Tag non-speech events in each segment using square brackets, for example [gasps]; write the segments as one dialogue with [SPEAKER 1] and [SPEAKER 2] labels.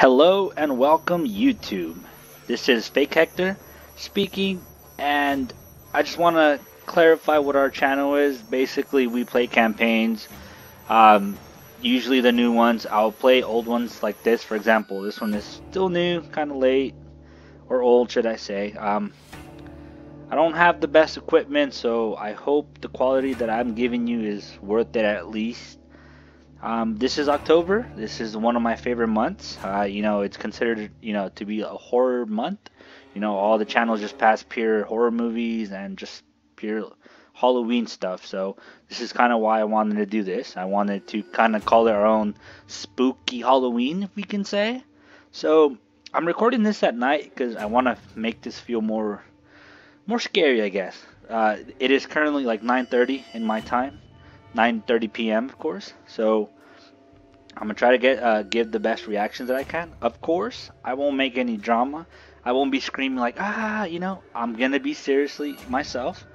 [SPEAKER 1] Hello and welcome YouTube. This is Fake Hector speaking and I just want to clarify what our channel is. Basically we play campaigns, um, usually the new ones. I'll play old ones like this for example. This one is still new, kind of late, or old should I say. Um, I don't have the best equipment so I hope the quality that I'm giving you is worth it at least. Um, this is October. This is one of my favorite months. Uh, you know, it's considered, you know, to be a horror month. You know, all the channels just pass pure horror movies and just pure Halloween stuff. So this is kind of why I wanted to do this. I wanted to kind of call it our own spooky Halloween, if we can say. So I'm recording this at night because I want to make this feel more, more scary, I guess. Uh, it is currently like 9:30 in my time. 9:30 p.m. of course. So I'm gonna try to get uh, give the best reactions that I can. Of course, I won't make any drama. I won't be screaming like ah, you know. I'm gonna be seriously myself.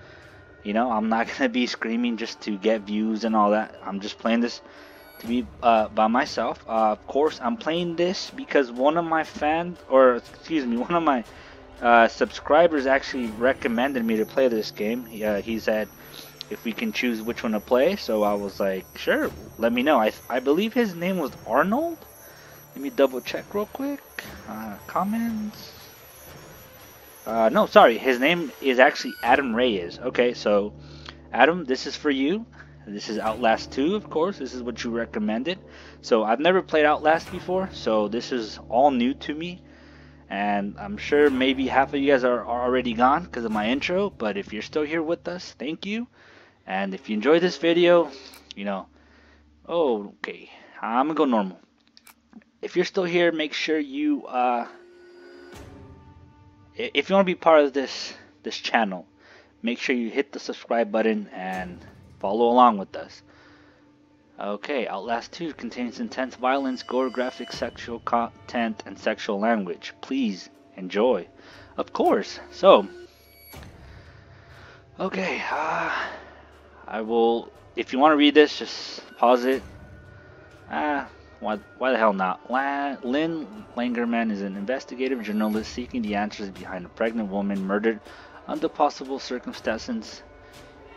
[SPEAKER 1] You know, I'm not [laughs] gonna be screaming just to get views and all that. I'm just playing this to be uh, by myself. Uh, of course, I'm playing this because one of my fans, or excuse me, [laughs] one of my uh, subscribers actually recommended me to play this game. Uh, he said if we can choose which one to play. So I was like, sure, let me know. I, I believe his name was Arnold. Let me double check real quick. Uh, comments. Uh, no, sorry, his name is actually Adam Reyes. Okay, so Adam, this is for you. This is Outlast 2, of course. This is what you recommended. So I've never played Outlast before, so this is all new to me. And I'm sure maybe half of you guys are, are already gone because of my intro, but if you're still here with us, thank you. And if you enjoyed this video, you know, oh, okay, I'm gonna go normal. If you're still here, make sure you, uh, if you want to be part of this this channel, make sure you hit the subscribe button and follow along with us. Okay, Outlast 2 contains intense violence, gore, graphic, sexual content, and sexual language. Please enjoy. Of course. So, okay, uh, I will, if you want to read this, just pause it. Ah, why, why the hell not? La, Lynn Langermann is an investigative journalist seeking the answers behind a pregnant woman murdered under possible circumstances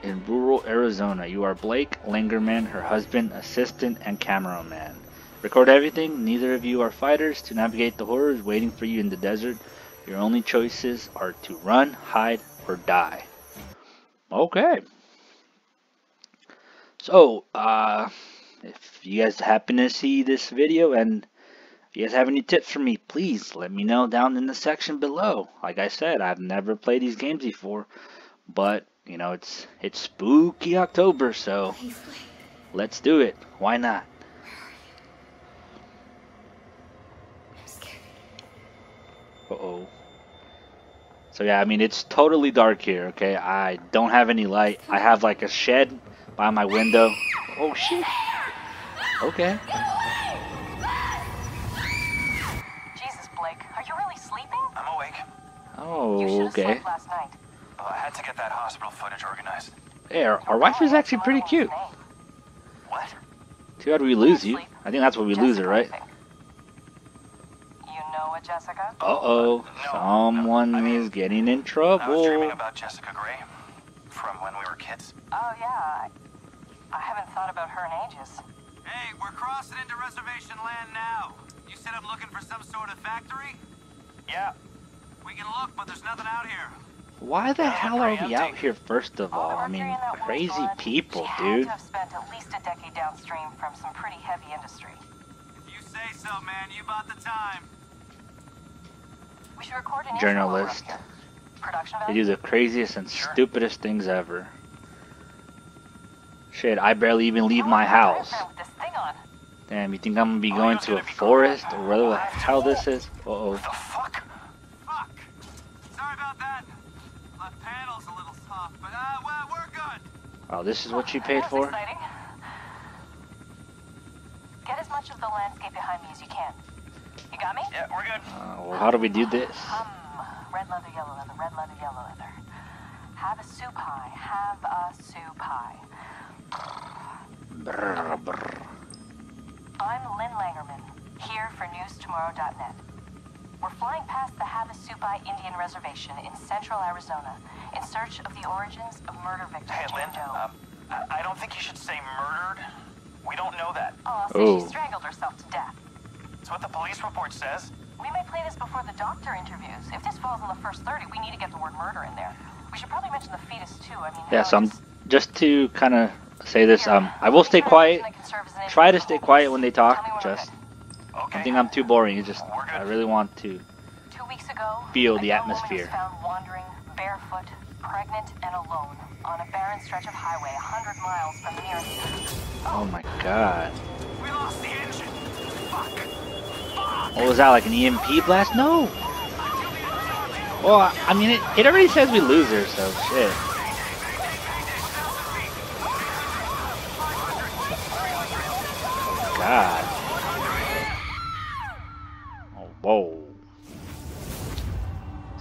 [SPEAKER 1] in rural Arizona. You are Blake Langermann, her husband, assistant, and cameraman. Record everything. Neither of you are fighters. To navigate the horrors waiting for you in the desert, your only choices are to run, hide, or die. Okay. So, uh, if you guys happen to see this video and you guys have any tips for me, please let me know down in the section below. Like I said, I've never played these games before, but you know, it's it's spooky October, so let's do it. Why not? Uh-oh. So yeah, I mean, it's totally dark here, okay? I don't have any light. I have like a shed by my window. Oh shit. Okay.
[SPEAKER 2] Jesus, Blake, are you really sleeping?
[SPEAKER 3] I'm awake.
[SPEAKER 1] Oh,
[SPEAKER 2] you
[SPEAKER 1] okay.
[SPEAKER 2] slept last night.
[SPEAKER 3] Oh, I had to get that hospital footage organized.
[SPEAKER 1] Hey, our, our wife is actually pretty cute.
[SPEAKER 3] What?
[SPEAKER 1] Too bad we lose you. I think that's what we lose her, right?
[SPEAKER 2] You know a Jessica?
[SPEAKER 1] Uh-oh. Someone
[SPEAKER 3] I mean,
[SPEAKER 1] is getting in trouble.
[SPEAKER 3] I was
[SPEAKER 1] trouble.
[SPEAKER 3] dreaming about Jessica Gray from when we were kids.
[SPEAKER 2] Oh yeah. I, I haven't thought about her in ages.
[SPEAKER 4] Hey, we're crossing into reservation land now. You said I'm looking for some sort of factory?
[SPEAKER 3] Yeah.
[SPEAKER 4] We can look, but there's nothing out here.
[SPEAKER 1] Why the hell are we out here first of all?
[SPEAKER 2] All
[SPEAKER 1] I mean,
[SPEAKER 2] in that woman's
[SPEAKER 1] crazy
[SPEAKER 2] blood,
[SPEAKER 1] people,
[SPEAKER 2] she
[SPEAKER 1] dude.
[SPEAKER 2] Had to have spent at least a decade downstream from some pretty heavy industry.
[SPEAKER 4] If you say so, man, you bought the time.
[SPEAKER 2] We should record an
[SPEAKER 1] Journalist.
[SPEAKER 2] intro over. Production
[SPEAKER 1] They do the craziest and stupidest things ever. Shit, I barely even leave
[SPEAKER 2] Oh,
[SPEAKER 1] my house.
[SPEAKER 2] there with this thing on.
[SPEAKER 1] Damn, you think I'm gonna be
[SPEAKER 3] Oh,
[SPEAKER 1] going to a forest or whatever the hell this is? Uh-oh.
[SPEAKER 3] The fuck?
[SPEAKER 4] Fuck. Sorry about that. Left panel's a little soft, but uh, well, we're good.
[SPEAKER 1] Oh, this is what you paid for?
[SPEAKER 2] Get as much of the landscape behind me as you can. You got me?
[SPEAKER 3] Yeah, we're good.
[SPEAKER 1] Uh, well, how do we do this?
[SPEAKER 2] Hum. Red leather, yellow leather, red leather, yellow leather. Havasupai. Have a soup pie.
[SPEAKER 1] Brr, brr.
[SPEAKER 2] I'm Lynn Langermann. here for newstomorrow.net. We're flying past the Havasupai Indian Reservation in central Arizona in search of the origins of murder victim
[SPEAKER 3] Hey, Lynn,
[SPEAKER 2] Doe.
[SPEAKER 3] um, I I don't think you should say murdered. We don't know that.
[SPEAKER 2] oh, I'll say
[SPEAKER 1] Oh.
[SPEAKER 2] she strangled herself to death.
[SPEAKER 3] It's what the police report says.
[SPEAKER 2] We may play this before the doctor interviews. If this falls in the first 30, we need to get the word murder in there. We should probably mention the fetus too. I mean,
[SPEAKER 1] Yeah, so I'm just to kind of say this. Um, I will stay
[SPEAKER 2] any kind of
[SPEAKER 1] quiet.
[SPEAKER 2] reason that can serve as an
[SPEAKER 1] Try to stay quiet when they talk.
[SPEAKER 2] me when we're
[SPEAKER 1] Just I think I'm too boring. It's just I really want to.
[SPEAKER 2] Two weeks ago,
[SPEAKER 1] Feel the atmosphere.
[SPEAKER 2] wandering barefoot, pregnant, and alone on a barren stretch of highway 100 miles from nearest.
[SPEAKER 1] Oh my god.
[SPEAKER 3] We lost the engine. Fuck.
[SPEAKER 1] What was that? Like an EMP blast? No. Well, I- I mean, it, it already says we lose her, so shit. God. Oh, whoa.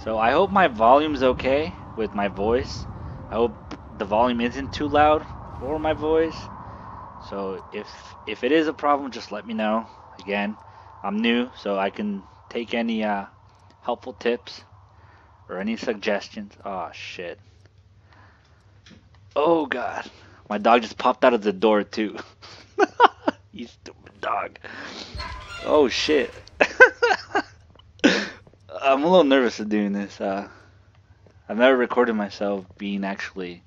[SPEAKER 1] So I hope my volume's okay with my voice. I hope the volume isn't too loud for my voice. So if if it is a problem, just let me know. Again, I'm new, so I can take any uh, helpful tips or any suggestions. Oh shit. Oh god. My dog just popped out of the door too. [laughs] stupid dog. Oh shit. [laughs] I'm a little nervous of doing this. Uh, I've never recorded myself being actually.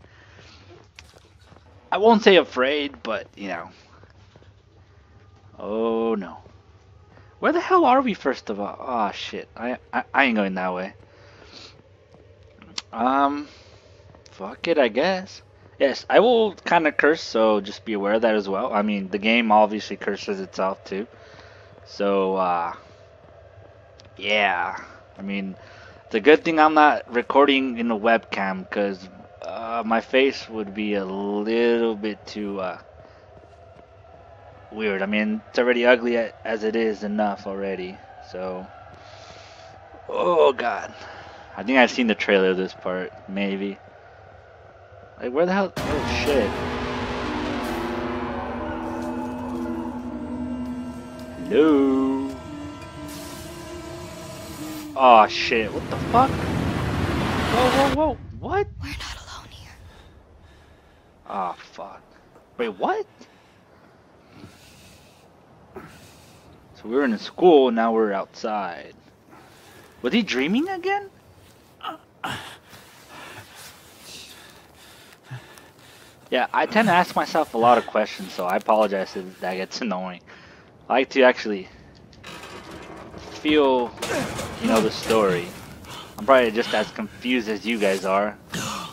[SPEAKER 1] I won't say afraid, but you know. Oh no. Where the hell are we first of all? Oh shit. I, I I ain't going that way. Um fuck it, I guess. Yes, I will kind of curse, so just be aware of that as well. I mean, the game obviously curses itself too. So uh yeah. I mean, it's a good thing I'm not recording in a webcam cuz uh, my face would be a little bit too uh weird. I mean, it's already ugly as it is enough already. So, oh god, I think I've seen the trailer of this part. Maybe. Like, where the hell? Oh shit. Hello. Oh shit! What the fuck? Whoa, whoa, whoa! What?
[SPEAKER 5] We're not alone here.
[SPEAKER 1] Oh fuck. Wait, what? So we were in school, now we're outside. Was he dreaming again? Uh, uh, Yeah, I tend to ask myself a lot of questions, so I apologize if that gets [laughs] annoying. I like to actually feel, you know, the story. I'm probably just as confused as you guys are.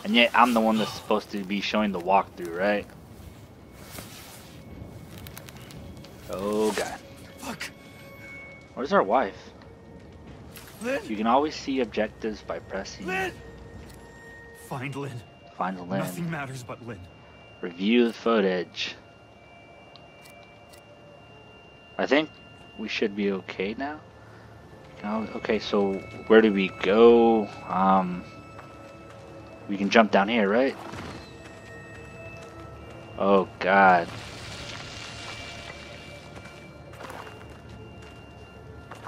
[SPEAKER 1] And yet I'm the one that's supposed to be showing the walkthrough, right? Oh god.
[SPEAKER 4] Fuck.
[SPEAKER 1] Where's our wife?
[SPEAKER 4] Lynn.
[SPEAKER 1] You can always see objectives by pressing
[SPEAKER 4] Lynn. Find Lynn.
[SPEAKER 1] find lens.
[SPEAKER 4] Nothing matters but Lynn.
[SPEAKER 1] Review the footage. I think we should be okay now. Okay, so where do we go? Um, we can jump down here, right? Oh God.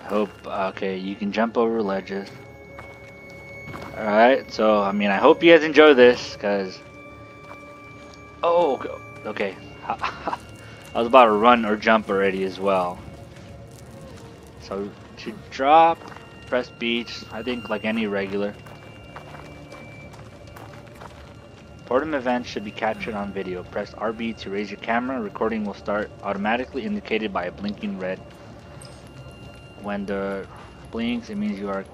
[SPEAKER 1] Hope. Okay, you can jump over ledges. All right. So I mean, I hope you guys enjoy this, cause. Oh, okay. I was about to run or jump already as well. So to drop, press beach. I think like any regular. Boredom events should be captured on video. Press RB to raise your camera. Recording will start automatically indicated by a blinking red. When the blinks, it means you are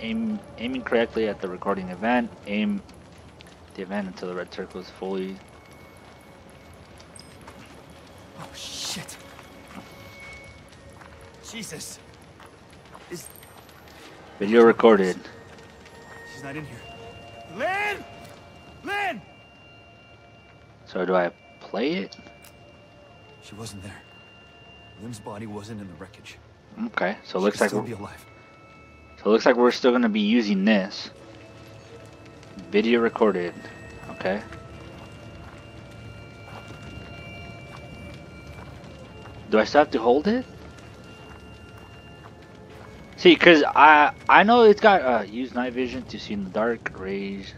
[SPEAKER 1] aim, aiming correctly at the recording event. Aim the event until the red circle is fully
[SPEAKER 4] Oh shit. Jesus. Is
[SPEAKER 1] video recorded.
[SPEAKER 4] she's not in here? Lynn. Lynn.
[SPEAKER 1] So do I play it?
[SPEAKER 4] She wasn't there. Lynn's body wasn't in the wreckage.
[SPEAKER 1] Okay, so it looks like
[SPEAKER 4] still
[SPEAKER 1] we're,
[SPEAKER 4] be alive.
[SPEAKER 1] so it looks like we're still gonna be using this. Video recorded. Okay. Do I still have to hold it? See, cause I I know it's got uh, use night vision to see in the dark rays.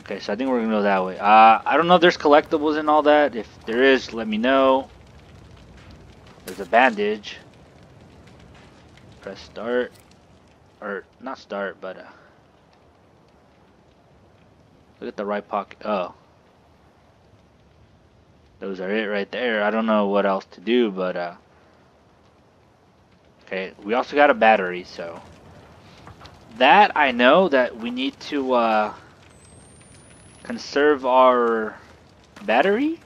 [SPEAKER 1] Okay, so I think we're gonna go that way. Uh, I don't know if there's collectibles and all that. If there is, let me know. There's a bandage. Press start, or not start, but uh, look at the right pocket. Oh, those are it right there. I don't know what else to do, but uh. Okay, we also got a battery, so that I know that we need to uh, conserve our battery.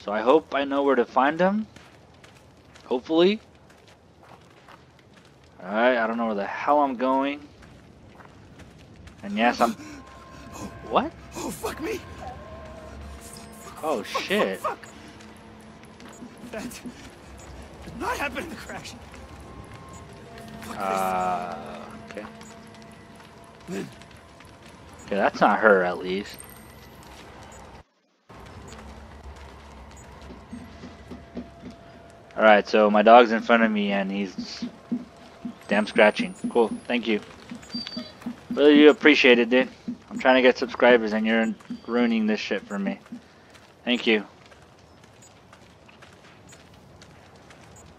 [SPEAKER 1] So I hope I know where to find them. Hopefully. Alright, I don't know where the hell I'm going. And yes, I'm... [gasps] What?
[SPEAKER 5] Oh, fuck me!
[SPEAKER 1] Oh, shit.
[SPEAKER 5] Fuck! That did not happen in the crash. Fuck
[SPEAKER 1] Uh, okay. Okay, that's not her, at least. Alright, so my dog's in front of me and he's damn scratching. Cool, thank you. Really do appreciate it, dude. I'm trying to get subscribers and you're ruining this shit for me. Thank you.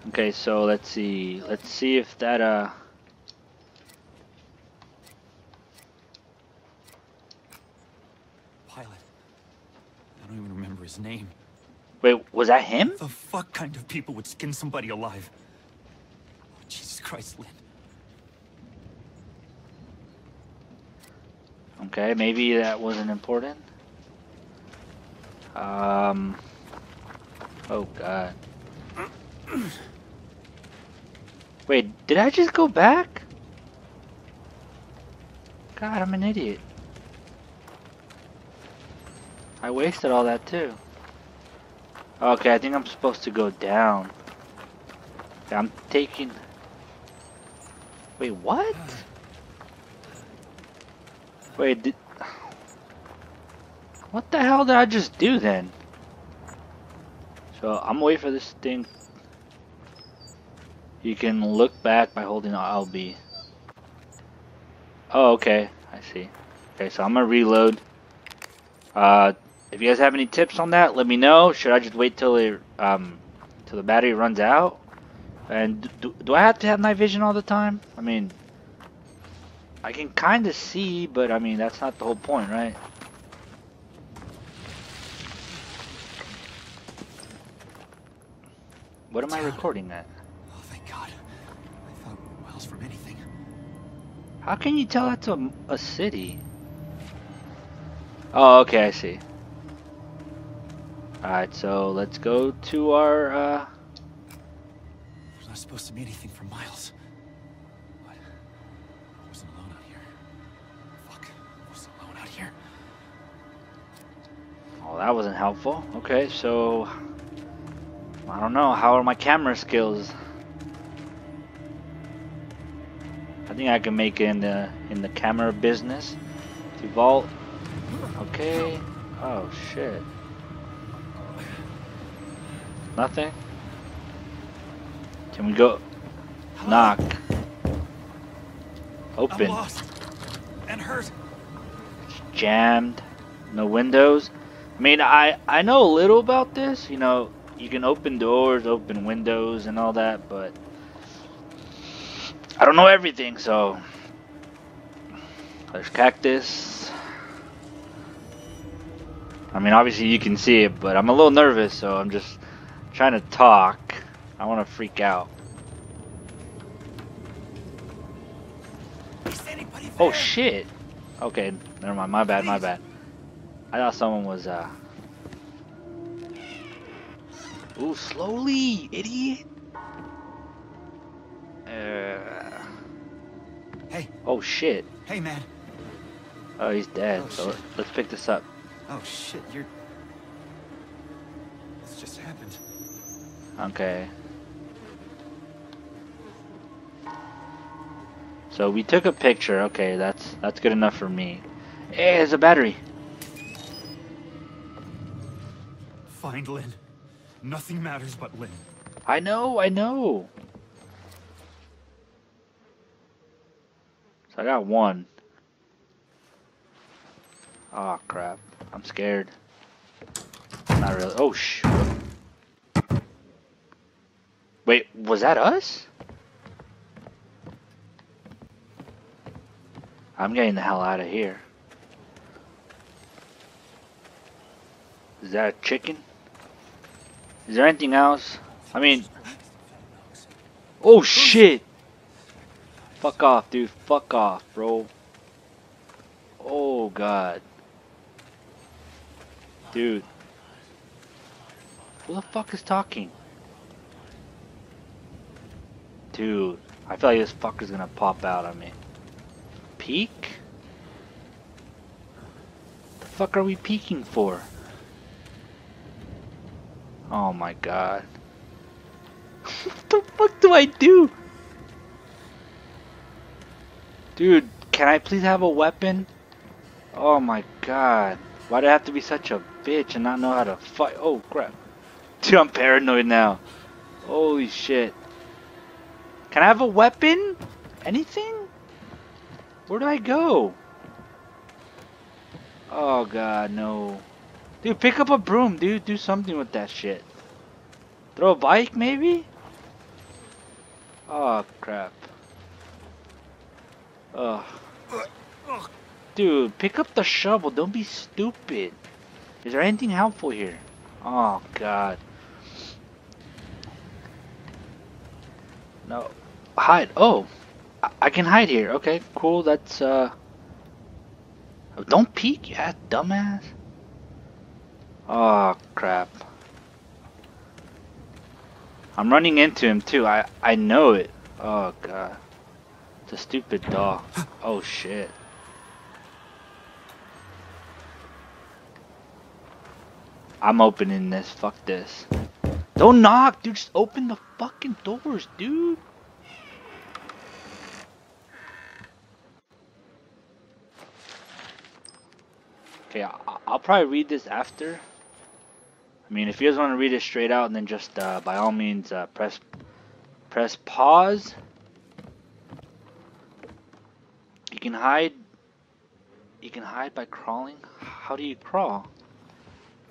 [SPEAKER 1] Okay, so let's see. Let's see if that, uh...
[SPEAKER 5] pilot. I don't even remember his name.
[SPEAKER 1] Wait, was that him?
[SPEAKER 5] The fuck kind of people would skin somebody alive? Oh, Jesus Christ, Lynn.
[SPEAKER 1] Okay, maybe that wasn't important. Um. Oh god. Wait, did I just go back? God, I'm an idiot. I wasted all that too. Okay, I think I'm supposed to go down. I'm taking. Wait, what? Wait, did... What the hell did I just do then? So, I'm waiting for this thing. You can look back by holding LB. Oh, okay. I see. Okay, so I'm gonna reload. Uh, if you guys have any tips on that, let me know. Should I just wait till it, um, till the battery runs out? And do, do I have to have night vision all the time? I mean, I can kind of see, but I mean, that's not the whole point, right? What am I recording at?
[SPEAKER 5] Oh, thank God. I thought we were miles from anything.
[SPEAKER 1] How can you tell that's a, a city? Oh, okay, I see. Alright, so let's go to our, uh...
[SPEAKER 5] We're not supposed to be anything for miles. But I wasn't alone out here. Fuck, I wasn't alone out here.
[SPEAKER 1] Oh, that wasn't helpful. Okay, so... I don't know, how are my camera skills? I think I can make it in the, in the camera business. To vault. Okay. Oh, shit. Nothing? Can we go? Knock.
[SPEAKER 5] I'm
[SPEAKER 1] Open.
[SPEAKER 5] lost and hurt.
[SPEAKER 1] jammed, no windows. I mean, I I know a little about this. You know, you can open doors, open windows, and all that, but I don't know everything. So there's cactus. I mean, obviously you can see it, but I'm a little nervous, so I'm just trying to talk. I want to freak out.
[SPEAKER 5] Is anybody there?
[SPEAKER 1] Oh shit. Okay, never mind. My bad. My bad. I thought someone was uh. Ooh, slowly, idiot. Uh.
[SPEAKER 5] Hey,
[SPEAKER 1] Oh shit.
[SPEAKER 5] hey, man.
[SPEAKER 1] Oh, he's dead.
[SPEAKER 5] Oh,
[SPEAKER 1] so
[SPEAKER 5] shit.
[SPEAKER 1] let's pick this up.
[SPEAKER 5] Oh shit, you're. This just happened.
[SPEAKER 1] Okay. So we took a picture. Okay, that's that's good enough for me. Hey, there's a battery.
[SPEAKER 5] Find Lynn. Nothing matters but Lynn.
[SPEAKER 1] I know, I know. So I got one. Oh crap. I'm scared. Not really. Oh shoot. Wait, was that us? I'm getting the hell out of here. Is that a chicken? Is there anything else? I mean... Oh shit! Fuck off, dude. Fuck off, bro. Oh god. Dude. Who the fuck is talking? Dude. I feel like this fucker's gonna pop out on me. Peek? The fuck are we peeking for? Oh my god. what the fuck do I do? Dude, can I please have a weapon? Oh my god. Why'd I have to be such a bitch and not know how to fight? Oh crap. Dude, I'm paranoid now. Holy shit. Can I have a weapon? Anything? Where do I go? Oh god, no. Dude, pick up a broom, dude. Do something with that shit. Throw a bike, maybe? Oh, crap. Ugh. Dude, pick up the shovel. Don't be stupid. Is there anything helpful here? Oh, God. No. Hide. Oh. I, I can hide here. Okay, cool. That's, uh... Don't peek, yeah, dumbass. Oh, crap. I'm running into him, too. I, I know it. Oh, God. It's a stupid dog. [gasps] Oh, shit. I'm opening this. Fuck this. Don't knock, dude. Just open the fucking doors, dude. Okay, I'll probably read this after. I mean, if you guys want to read it straight out, and then just uh, by all means uh, press press pause. You can hide. You can hide by crawling. How do you crawl?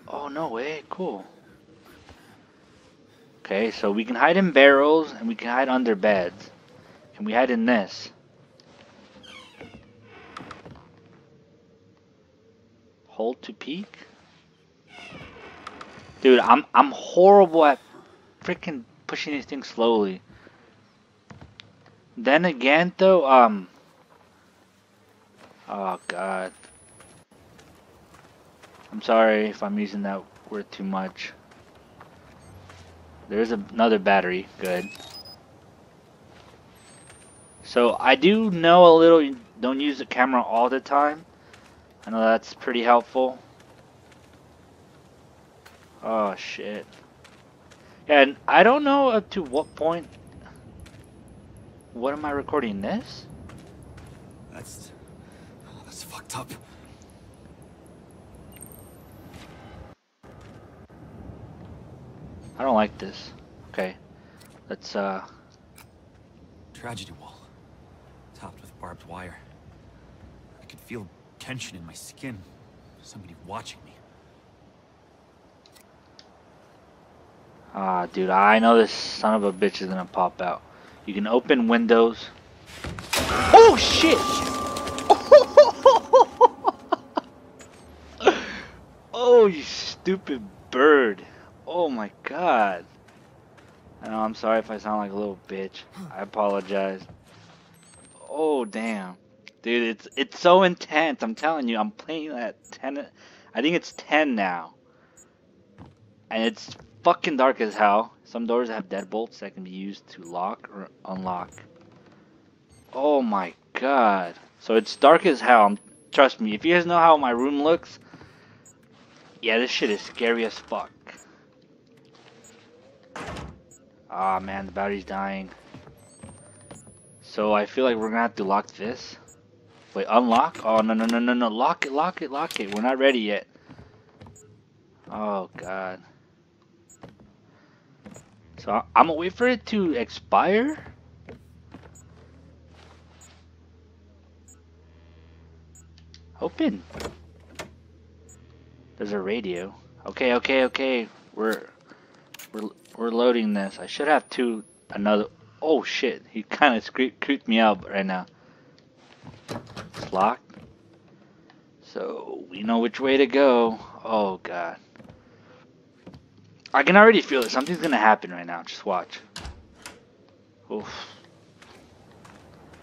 [SPEAKER 1] Oh no way! Cool. Okay, so we can hide in barrels and we can hide under beds. Can we hide in this? Hold to peek. Dude, I'm I'm horrible at freaking pushing these things slowly. Then again, though, um. Oh God. I'm sorry if I'm using that word too much. There's another battery. Good. So I do know a little. Don't use the camera all the time. I know that's pretty helpful. Oh shit. And I don't know up to what point. What am I recording this?
[SPEAKER 5] That's... Oh, that's fucked up.
[SPEAKER 1] I don't like this. Okay. Let's uh
[SPEAKER 5] Tragedy wall. Topped with barbed wire. I could feel tension in my skin. Somebody watching me.
[SPEAKER 1] Ah, dude, I know this son of a bitch is gonna pop out. You can open windows. Oh shit! [laughs] oh, you stupid bird. Oh my god. I know, I'm sorry if I sound like a little bitch. I apologize. Oh damn. Dude, it's it's so intense. I'm telling you, I'm playing at 10 I think it's 10 now. And it's fucking dark as hell. Some doors have deadbolts that can be used to lock or unlock. Oh my god. So it's dark as hell. Trust me, if you guys know how my room looks, yeah, this shit is scary as fuck. Ah oh, man, the battery's dying. So I feel like we're gonna have to lock this. Wait, unlock? Oh no no no no no! Lock it, lock it, lock it. We're not ready yet. Oh god. So I'm gonna wait for it to expire. Open. There's a radio. Okay, okay, okay. We're we're we're loading this. I should have two another. Oh shit! He kind of creeped me out right now. It's locked. So we know which way to go. Oh god. I can already feel it. Something's gonna happen right now. Just watch. Oof.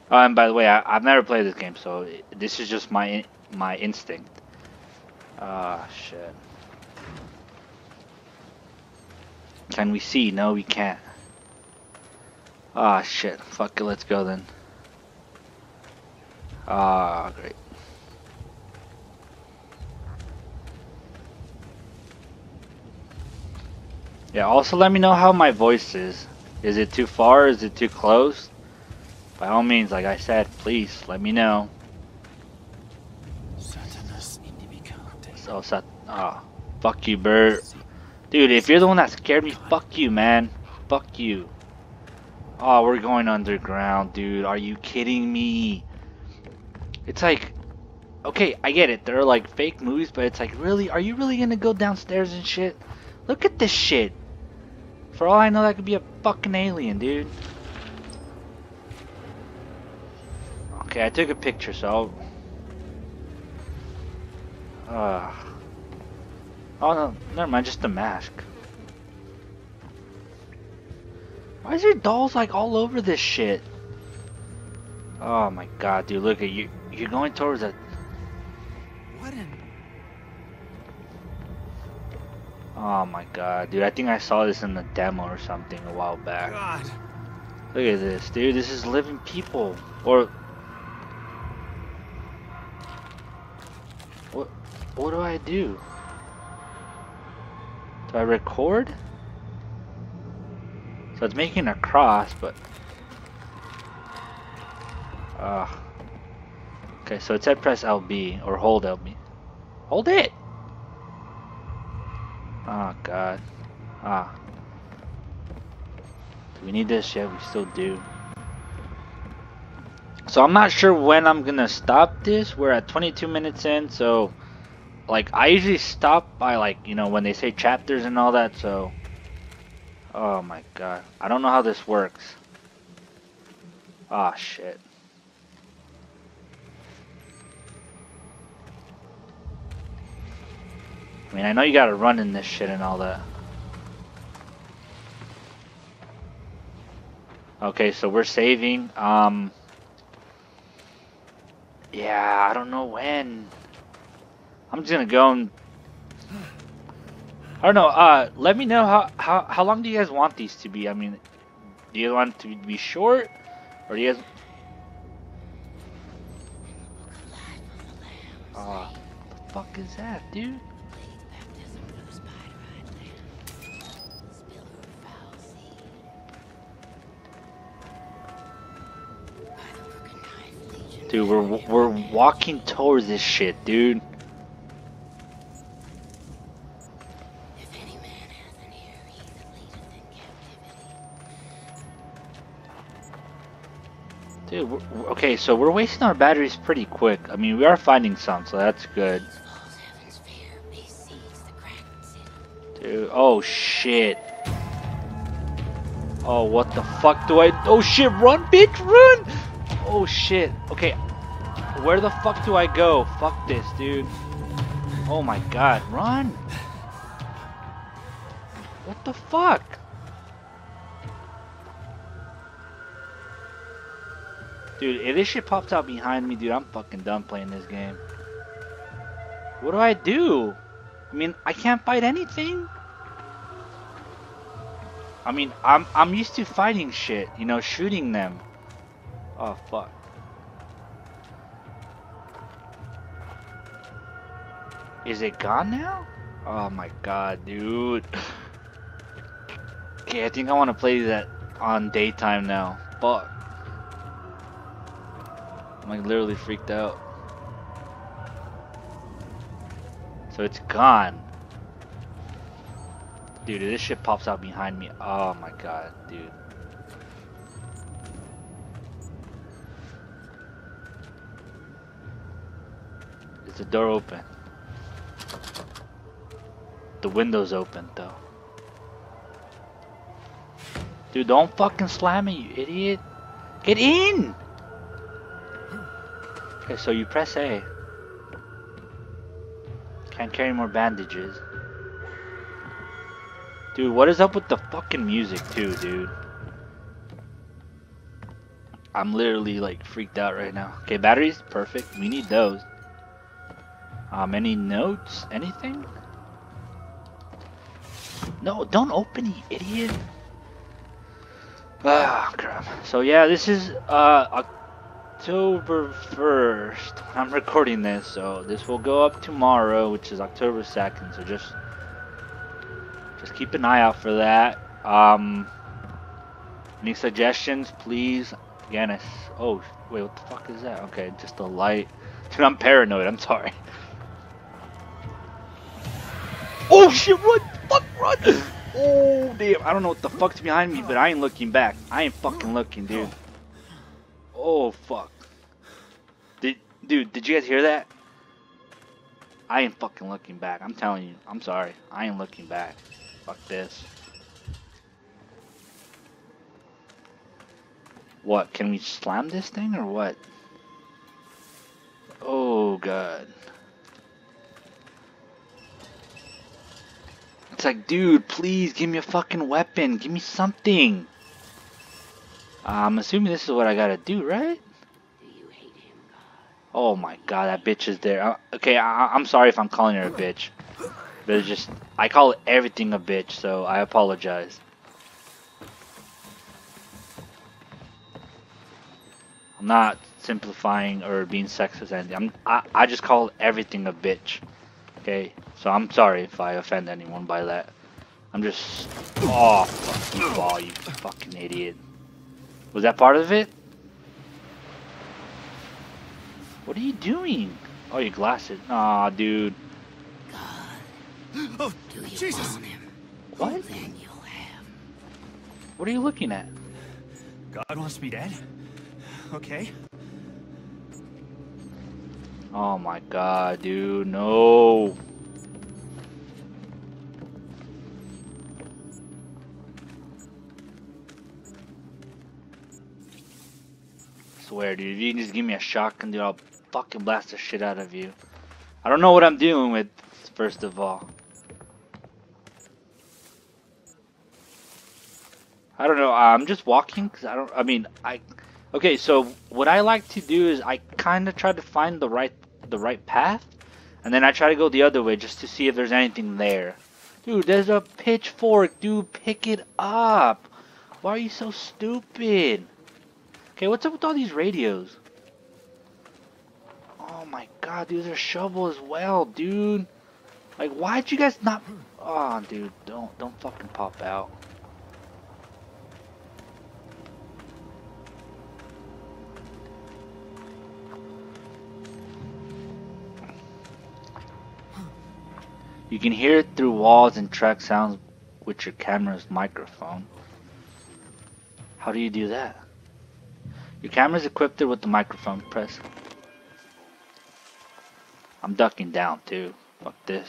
[SPEAKER 1] Oh, and by the way, I, have never played this game, so this is just my my instinct. Ah, oh, shit. Can we see? No, we can't. Ah, oh, shit. Fuck it, let's go then. Ah, oh, great. Yeah, also let me know how my voice is. Is it too far? Is it too close? By all means, like I said, please let me know. So, sat oh, fuck you, Bert. Dude, if you're the one that scared me, fuck you, man. Fuck you. Oh, we're going underground, dude. Are you kidding me? It's like, okay, I get it. They're like fake movies, but it's like, really? Are you really gonna go downstairs and shit? Look at this shit. For all I know, that could be a fucking alien, dude. Okay, I took a picture, so I'll... Uh... Oh, no, never mind, just the mask. Why is there dolls, like, all over this shit? Oh my god, dude, look at you. You're going towards a...
[SPEAKER 5] What in...
[SPEAKER 1] Oh my god, dude. I think I saw this in the demo or something a while back. God. Look at this, dude. This is living people. Or... What, what do I do? Do I record? So it's making a cross, but... Uh, okay, so it said press LB, or hold LB. Hold it! Oh god. Ah. Do we need this? Yeah, we still do. So I'm not sure when I'm gonna stop this. We're at 22 minutes in, so like I usually stop by like you know when they say chapters and all that. So oh my god, I don't know how this works. Ah oh, shit. Mean, I know you gotta run in this shit and all that. Okay, so we're saving. Um, yeah, I don't know when. I'm just gonna go and. I don't know. Uh, let me know how how how long do you guys want these to be? I mean, do you want to be short, or do you guys? Uh, the fuck is that, dude? Dude, we're we're walking towards this shit, dude. Dude, okay, so we're wasting our batteries pretty quick. I mean, we are finding some, so that's good. Dude, oh shit. Oh, what the fuck do I... Oh shit, run, bitch, run! Oh shit. Okay. Where the fuck do I go? Fuck this, dude. Oh my god. Run! What the fuck? Dude, if this shit pops out behind me, dude, I'm fucking done playing this game. What do I do? I mean, I can't fight anything. I mean, I'm I'm used to fighting shit, you know, shooting them. Oh, fuck. Is it gone now? Oh my god, dude. Okay, I think I want to play that on daytime now. Fuck. I'm like literally freaked out. So it's gone. Dude, this shit pops out behind me. Oh my god, dude. The door open? The window's open though. Dude, don't fucking slam me, you idiot. Get in! Okay, so you press A. Can't carry more bandages. Dude, what is up with the fucking music too, dude? I'm literally like freaked out right now. Okay, batteries, perfect. We need those. Um, any notes? Anything? No, don't open, you idiot. Ah, crap. So yeah, this is uh October 1st. I'm recording this, so this will go up tomorrow, which is October 2nd. So just just keep an eye out for that. Um, any suggestions, please? Again, oh wait, what the fuck is that? Okay, just a light. Dude, [laughs] I'm paranoid. I'm sorry. Oh shit! Run! Fuck! Run! Oh damn! I don't know what the fuck's behind me, but I ain't looking back. I ain't fucking looking, dude. Oh fuck! Did dude? Did you guys hear that? I ain't fucking looking back. I'm telling you. I'm sorry. I ain't looking back. Fuck this. What? Can we slam this thing or what? Oh god. It's like, dude, please give me a fucking weapon. Give me something. I'm assuming this is what I gotta do, right? Oh my god, that bitch is there. Uh, okay, I I'm sorry if I'm calling her a bitch. But it's just, I call everything a bitch, so I apologize. I'm not simplifying or being sexist anything. I'm, I, I just call everything a bitch. Okay? So I'm sorry if I offend anyone by that. I'm just... Oh, fuck you, ball, you fucking idiot. Was that part of it? What are you doing? Oh, your glasses. Aw, dude.
[SPEAKER 5] Oh, Jesus!
[SPEAKER 1] What? What are you looking at?
[SPEAKER 5] God wants me dead? Okay.
[SPEAKER 1] Oh my god, dude, no. swear, dude, if you can just give me a shotgun, dude, I'll fucking blast the shit out of you. I don't know what I'm dealing with, first of all. I don't know, I'm just walking, because I don't, I mean, I, okay, so what I like to do is I kind of try to find the right, the right path, and then I try to go the other way just to see if there's anything there. Dude, there's a pitchfork, dude, pick it up. Why are you so stupid? Okay, what's up with all these radios? Oh my god, dude, there's a shovel as well, dude. Like, why'd you guys not... Oh, dude, don't, don't fucking pop out. You can hear it through walls and track sounds with your camera's microphone. How do you do that? Your camera's equipped with the microphone. Press. I'm ducking down too. Fuck this.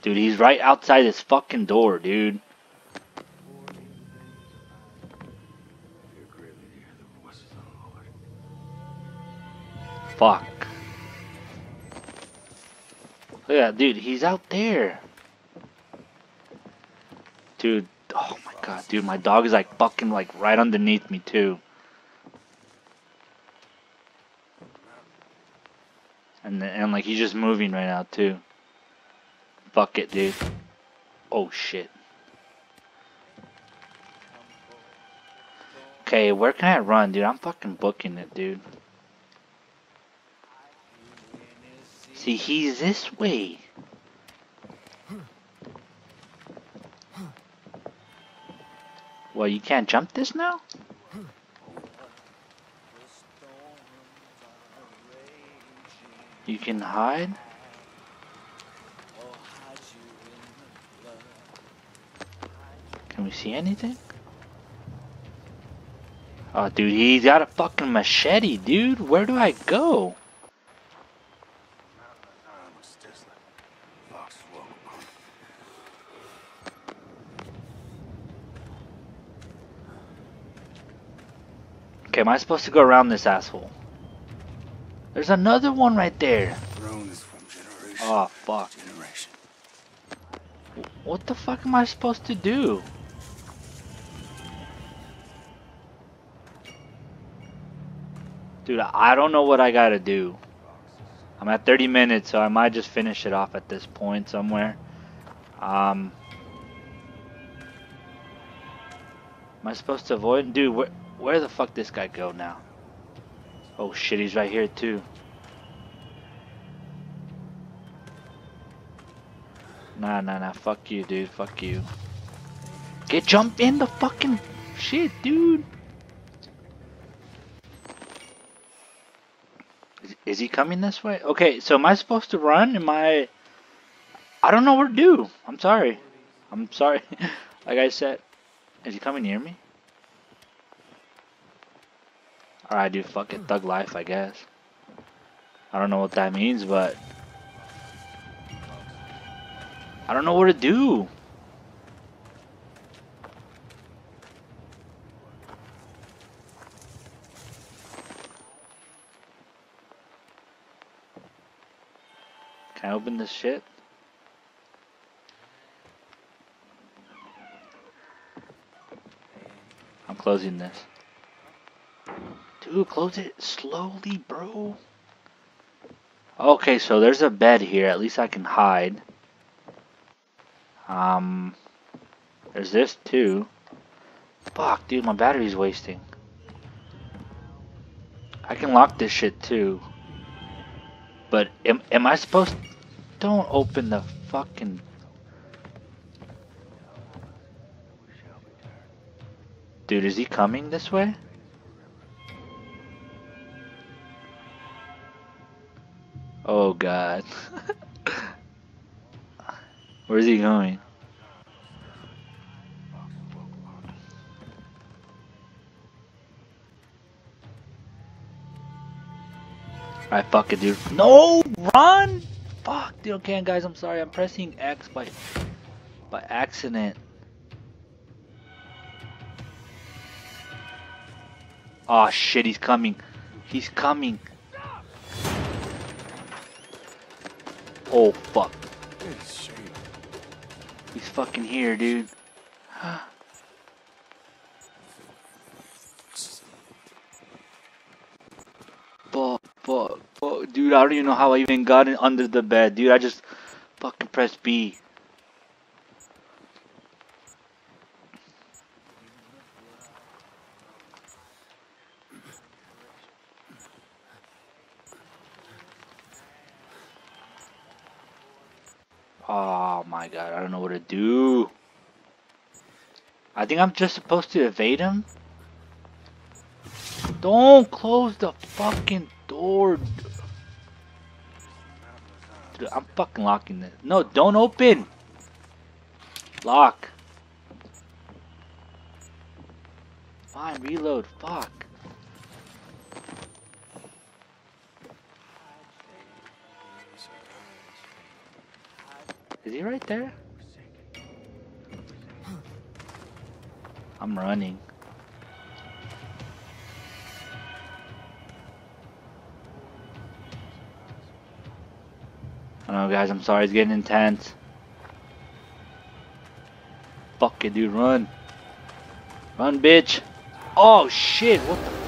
[SPEAKER 1] Dude, he's right outside this fucking door, dude. Fuck. Look at that, dude. He's out there. Dude, oh my god, dude. My dog is like fucking like right underneath me too. And, and like he's just moving right now too. Fuck it, dude. Oh shit. Okay, where can I run, dude? I'm fucking booking it, dude. See, he's this way. Well, you can't jump this now? You can hide? Can we see anything? Oh, dude, he's got a fucking machete, dude. Where do I go? Okay, am I supposed to go around this asshole? There's another one right there.
[SPEAKER 5] Throne is from generation
[SPEAKER 1] Oh, fuck.
[SPEAKER 5] generation.
[SPEAKER 1] What the fuck am I supposed to do? Dude, I don't know what I gotta do. I'm at 30 minutes, so I might just finish it off at this point somewhere. Um, am I supposed to avoid? Dude, where, where the fuck this guy go now? Oh shit, he's right here too. Nah, nah, nah. Fuck you, dude. Fuck you. Get jump in the fucking shit, dude. Is, is he coming this way? Okay, so am I supposed to run? Am I? I don't know what to do. I'm sorry. I'm sorry. [laughs] like I said, is he coming near me? Alright, dude. Fuck it. Thug life, I guess. I don't know what that means, but I don't know what to do. Can I open this shit? I'm closing this. Dude, close it slowly, bro. Okay, so there's a bed here. At least I can hide. Um, there's this too. Fuck, dude, my battery's wasting. I can lock this shit too. But am, am I supposed to... Don't open the fucking... Dude, is he coming this way? Oh god. Where's he going? Alright, fuck it, dude. No! Run! Fuck, dude. Okay, guys, I'm sorry. I'm pressing X by, by accident. Oh shit, he's coming. He's coming. Oh fuck. He's fucking here, dude. [gasps] fuck, fuck, fuck. Dude, I don't even know how I even got it under the bed. Dude, I just fucking pressed B. Oh my god, I don't know what to do. I think I'm just supposed to evade him. Don't close the fucking door. Dude, I'm fucking locking this. No, don't open. Lock. Fine, reload. Fuck. Is he right there? I'm running. I know guys, I'm sorry, it's getting intense. Fuck it, dude, run. Run, bitch. Oh, shit, what the...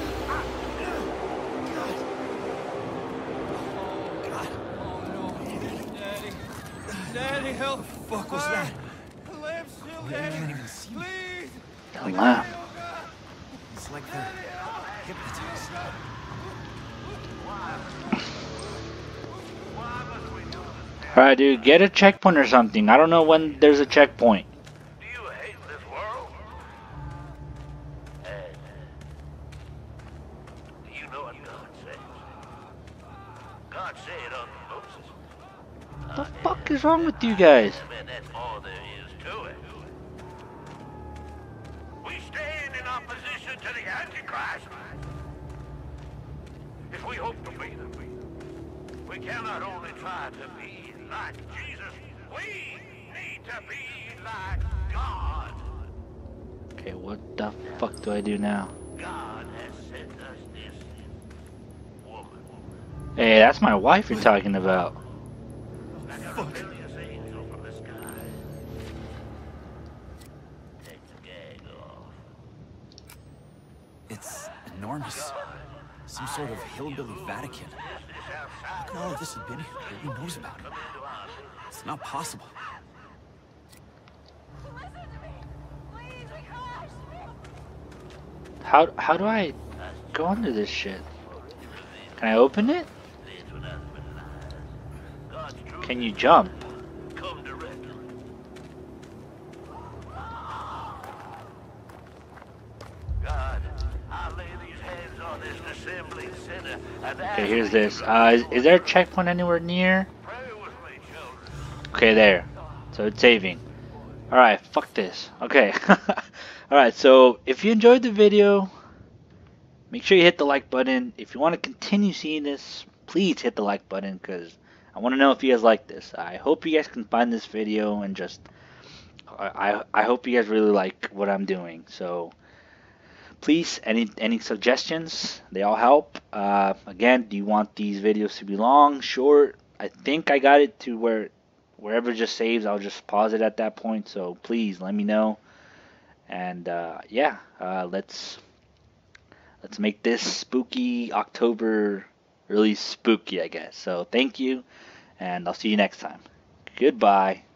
[SPEAKER 1] Alright, dude, get a checkpoint or something. I don't know when there's a checkpoint. The fuck is wrong with you guys?
[SPEAKER 3] we cannot only try to be like Jesus. We need to be like God.
[SPEAKER 1] Okay, what the fuck do I do now? Hey, that's my wife you're talking about.
[SPEAKER 5] It's enormous. Some sort of hillbilly Vatican. How all of this have been here? Nobody knows about it. It's not possible.
[SPEAKER 1] How how do I go under this shit? Can I open it? Can you jump?
[SPEAKER 3] come directly. God, I lay these hands on this assembly center and
[SPEAKER 1] Okay, here's this. Uh, is, is there a checkpoint anywhere near? Okay, there. So it's saving. Alright, fuck this. Okay. [laughs] Alright, so if you enjoyed the video, make sure you hit the like button. If you want to continue seeing this, please hit the like button because I want to know if you guys like this. I hope you guys can find this video and just. I, I hope you guys really like what I'm doing. So please, any any suggestions? They all help. Uh, again, do you want these videos to be long, short? I think I got it to where wherever just saves, I'll just pause it at that point. So please let me know. And uh, yeah, uh, let's let's make this spooky October really spooky, I guess. So thank you, and I'll see you next time. Goodbye.